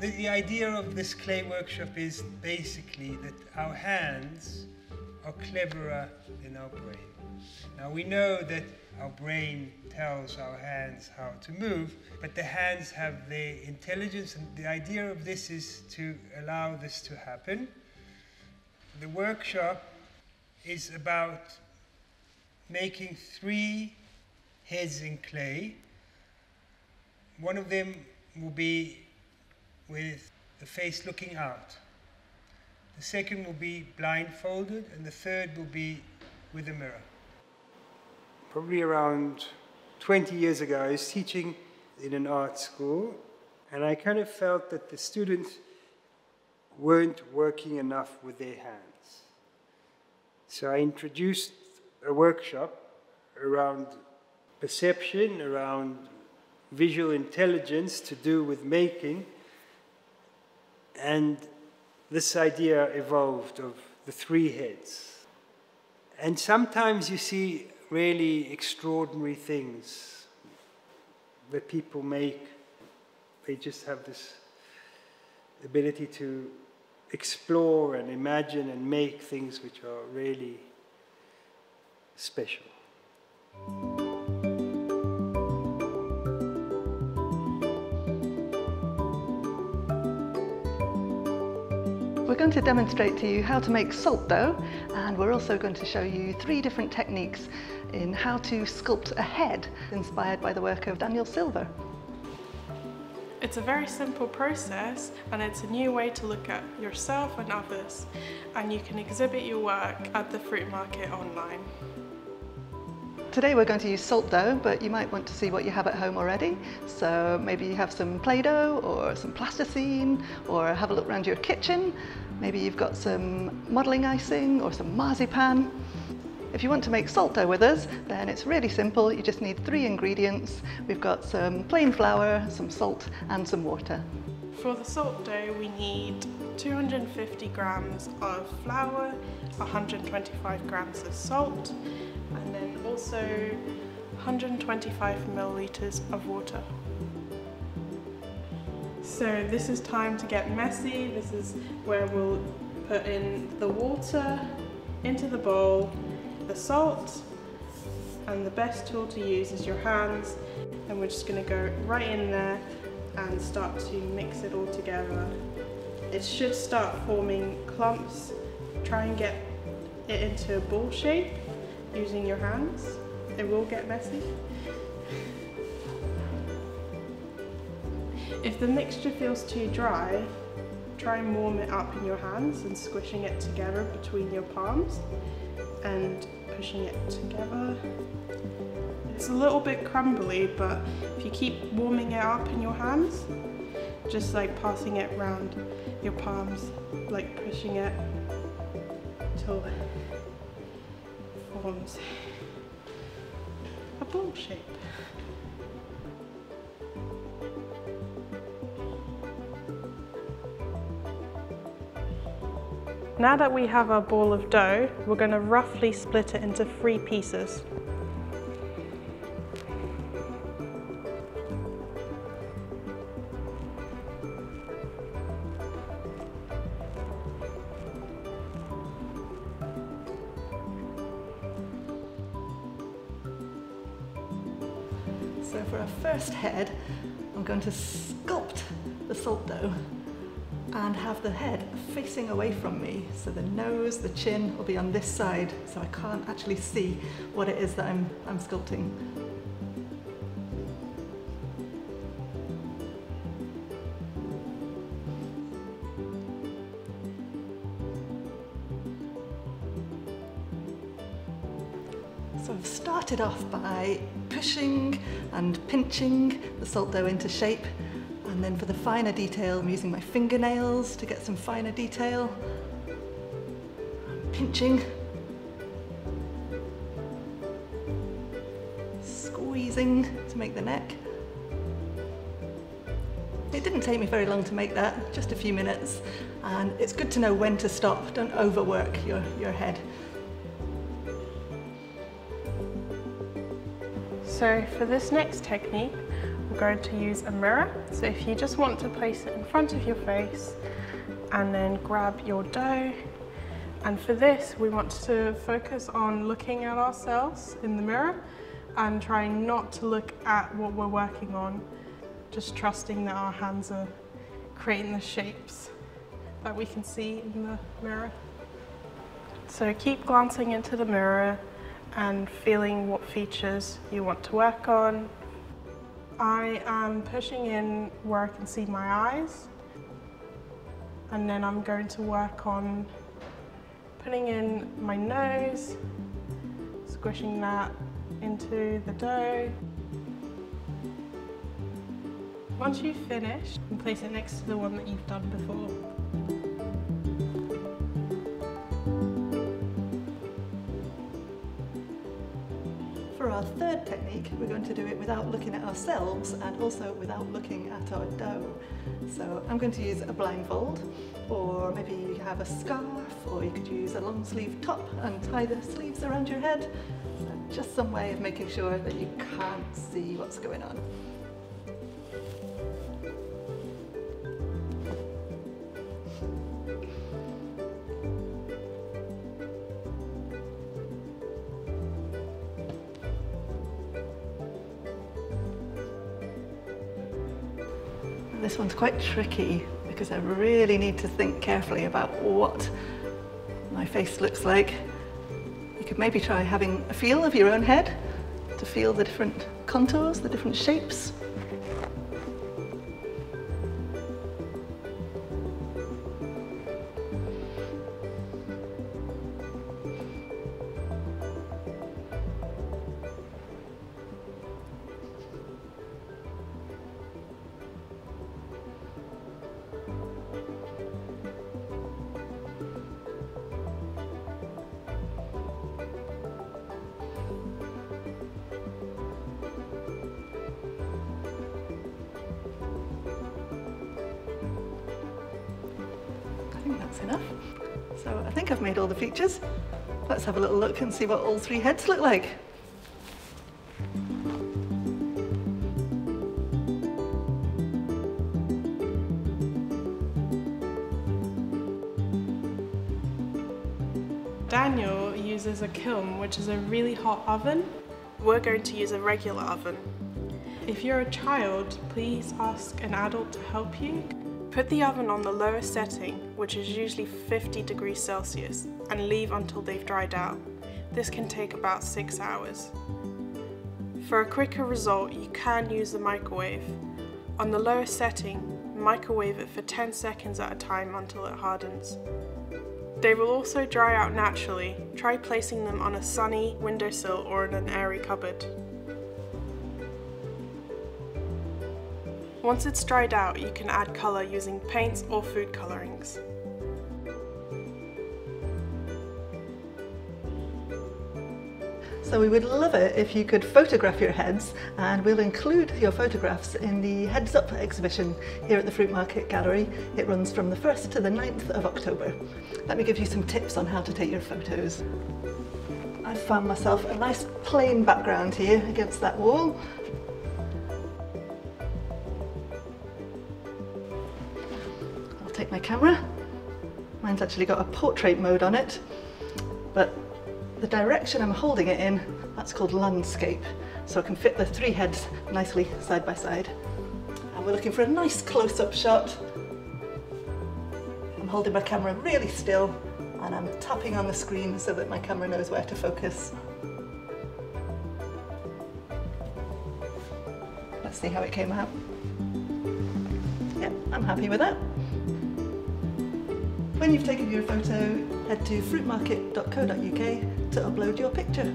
The, the idea of this clay workshop is basically that our hands are cleverer than our brain. Now we know that our brain tells our hands how to move, but the hands have their intelligence, and the idea of this is to allow this to happen. The workshop is about making three heads in clay. One of them will be with the face looking out. The second will be blindfolded, and the third will be with a mirror. Probably around 20 years ago, I was teaching in an art school, and I kind of felt that the students weren't working enough with their hands. So I introduced a workshop around perception, around visual intelligence to do with making, and this idea evolved of the three heads. And sometimes you see really extraordinary things that people make. They just have this ability to explore and imagine and make things which are really special. We're going to demonstrate to you how to make salt dough and we're also going to show you three different techniques in how to sculpt a head inspired by the work of Daniel Silver. It's a very simple process and it's a new way to look at yourself and others and you can exhibit your work at the Fruitmarket online. Today we're going to use salt dough, but you might want to see what you have at home already. So maybe you have some Play-Doh or some plasticine, or have a look around your kitchen. Maybe you've got some modelling icing or some marzipan. If you want to make salt dough with us, then it's really simple. You just need three ingredients. We've got some plain flour, some salt and some water. For the salt dough we need 250 grams of flour, 125 grams of salt, and then also 125 milliliters of water. So this is time to get messy. This is where we'll put in the water into the bowl, the salt, and the best tool to use is your hands. And we're just gonna go right in there and start to mix it all together. It should start forming clumps. Try and get it into a ball shape using your hands. It will get messy. If the mixture feels too dry, try and warm it up in your hands and squishing it together between your palms and pushing it together. It's a little bit crumbly, but if you keep warming it up in your hands, just like passing it around your palms, like pushing it till it forms a ball shape. Now that we have our ball of dough, we're going to roughly split it into three pieces. So for our first head, I'm going to sculpt the salt dough and have the head facing away from me. So the nose, the chin will be on this side, so I can't actually see what it is that I'm, I'm sculpting. So I've started off by pushing and pinching the salt dough into shape and then for the finer detail I'm using my fingernails to get some finer detail. Pinching, squeezing to make the neck. It didn't take me very long to make that, just a few minutes. And it's good to know when to stop. Don't overwork your, your head. So for this next technique, we're going to use a mirror. So if you just want to place it in front of your face and then grab your dough. And for this, we want to focus on looking at ourselves in the mirror and trying not to look at what we're working on, just trusting that our hands are creating the shapes that we can see in the mirror. So keep glancing into the mirror and feeling what features you want to work on. I am pushing in where I can see my eyes and then I'm going to work on putting in my nose, squishing that into the dough. Once you've finished, place it next to the one that you've done before. Our third technique, we're going to do it without looking at ourselves and also without looking at our dough. So I'm going to use a blindfold, or maybe you have a scarf, or you could use a long sleeve top and tie the sleeves around your head. So just some way of making sure that you can't see what's going on. This one's quite tricky because I really need to think carefully about what my face looks like. You could maybe try having a feel of your own head to feel the different contours, the different shapes. That's enough. So I think I've made all the features. Let's have a little look and see what all three heads look like. Daniel uses a kiln, which is a really hot oven. We're going to use a regular oven. If you're a child, please ask an adult to help you. Put the oven on the lowest setting, which is usually 50 degrees Celsius, and leave until they've dried out. This can take about 6 hours. For a quicker result, you can use the microwave. On the lowest setting, microwave it for 10 seconds at a time until it hardens. They will also dry out naturally. Try placing them on a sunny windowsill or in an airy cupboard. Once it's dried out, you can add colour using paints or food colourings. So we would love it if you could photograph your heads and we'll include your photographs in the Heads Up exhibition here at the Fruitmarket Gallery. It runs from the 1st to the 9th of October. Let me give you some tips on how to take your photos. I've found myself a nice plain background here against that wall. Take my camera. Mine's actually got a portrait mode on it, but the direction I'm holding it in, that's called landscape. So I can fit the three heads nicely side by side. And we're looking for a nice close-up shot. I'm holding my camera really still and I'm tapping on the screen so that my camera knows where to focus. Let's see how it came out. Yep, I'm happy with that. When you've taken your photo, head to fruitmarket.co.uk to upload your picture.